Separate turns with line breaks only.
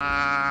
Ah.